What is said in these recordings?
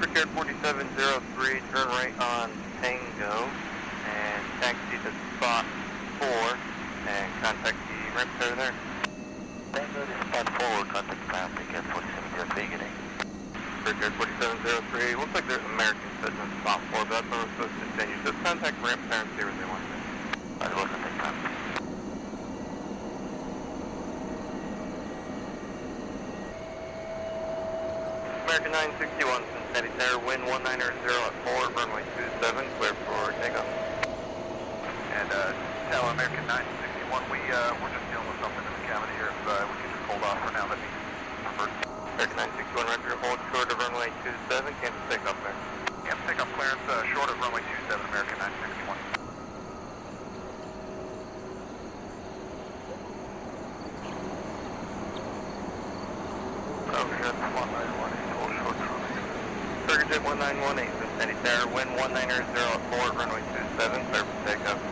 Brickyard 4703, turn right on Tango, and taxi to spot 4, and contact the ramp center there. Tango to spot 4, contact ground, Brickyard 4703, good day. Brickyard 4703, looks like there's American sitting in spot 4, but that's where we're supposed to continue. So contact ramp center and see what they want to do. I will contact ground. American 961, Cincinnati Tower, wind 190 at 4, runway 27, clear for takeoff. And uh, Tower American 961, we, uh, we're just dealing with something in the cavity here. If uh, we could just hold off for now, that'd be preferred. American 961, roger, hold short of runway 27, cancel takeoff there. Yeah, take off clearance uh, short of runway 27, American 961. Overhead 1918, hold short from Jet 1918, Cincinnati Tower, wind 190 at 4, runway 27, clear for takeoff.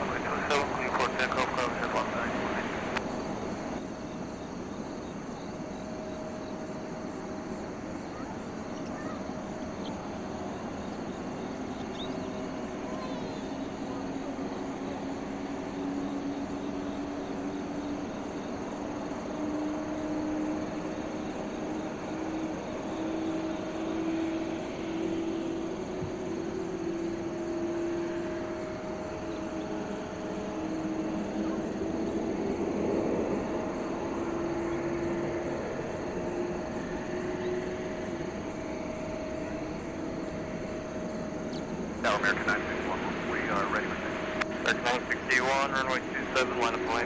Runway 27, clear for takeoff, overhead 1918. Tower American 961, we are ready with. American 961, runway 27, line up away.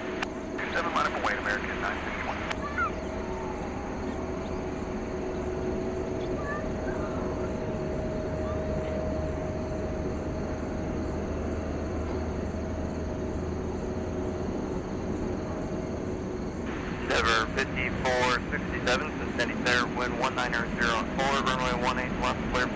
27, line up wait, American 961. Endeavor 5467, Cincinnati Tower, wind 190 at 4, runway 18 left, clear